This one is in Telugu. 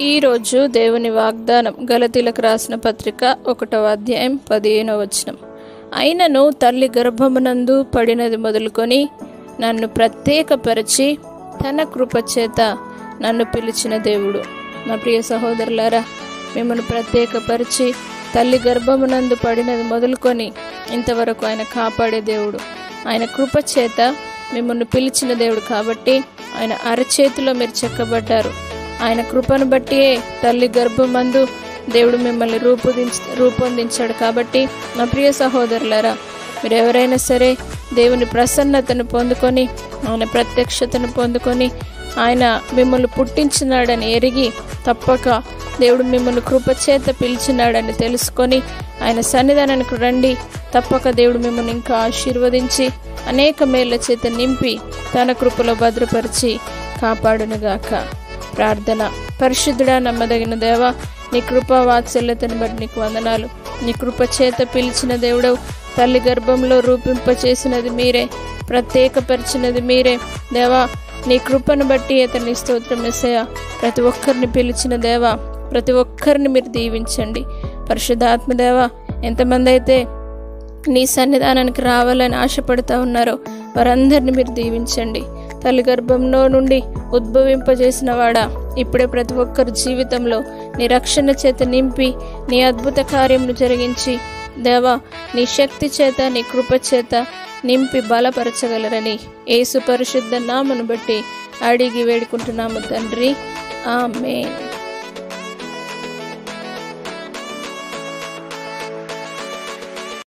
ఈరోజు దేవుని వాగ్దానం గలతీలకు రాసిన పత్రిక ఒకటవ అధ్యాయం పదిహేనవ వచనం. అయినను తల్లి గర్భమునందు పడినది మొదలుకొని నన్ను ప్రత్యేకపరిచి తన కృపచేత నన్ను పిలిచిన దేవుడు. నా ప్రియ సహోదరులారా మిమ్మల్ని ప్రత్యేకపరిచి తల్లి గర్భమునందు పడినది మొదలుకొని ఇంతవరకు ఆయన కాపాడే దేవుడు. ఆయన కృపచేత మిమ్మల్ని పిలిచిన దేవుడు కాబట్టి ఆయన అరచేతిలో మీరు చెక్కబడ్డారు. ఆయన కృపను బట్టి తల్లి గర్భమందు దేవుడు మిమ్మల్ని రూపొందించ రూపొందించాడు కాబట్టి నా ప్రియ సహోదరులరా మీరు ఎవరైనా సరే దేవుని ప్రసన్నతను పొందుకొని ఆయన ప్రత్యక్షతను పొందుకొని ఆయన మిమ్మల్ని పుట్టించినాడని ఎరిగి తప్పక దేవుడు మిమ్మల్ని కృపచేత పిలిచినాడని తెలుసుకొని ఆయన సన్నిధానానికి రండి తప్పక దేవుడు మిమ్మల్ని ఇంకా ఆశీర్వదించి అనేక మేళ్ళ చేత నింపి తన కృపలో భద్రపరిచి కాపాడునుగాక. ప్రార్థన. పరిశుద్ధుడా నమ్మదగిన దేవ నీ కృపా వాత్సల్యతను బట్టి నీకు వందనాలు. నీ కృప చేత పిలిచిన దేవుడవు తల్లి గర్భంలో రూపింపచేసినది మీరే ప్రత్యేకపరిచినది మీరే. దేవా నీ కృపను బట్టి అతని స్తోత్రం ఎసయ ప్రతి ఒక్కరిని పిలిచిన దేవా ప్రతి ఒక్కరిని మీరు దీవించండి. పరిశుద్ధాత్మదేవ ఎంతమంది అయితే నీ సన్నిధానానికి రావాలని ఆశపడుతూ ఉన్నారో వారందరిని మీరు దీవించండి. తల్లి గర్భంలో నుండి ఉద్భవింపజేసిన వాడా ఇప్పుడే ప్రతి ఒక్కరి జీవితంలో నీ రక్షణ చేత నింపి నీ అద్భుత కార్యమును జరిగించి దేవా నీ శక్తి చేత నీ కృప చేత నింపి బలపరచగలరని ఏసు పరిశుద్ధ నామను బట్టి అడిగి వేడుకుంటున్నాము తండ్రి. ఆమె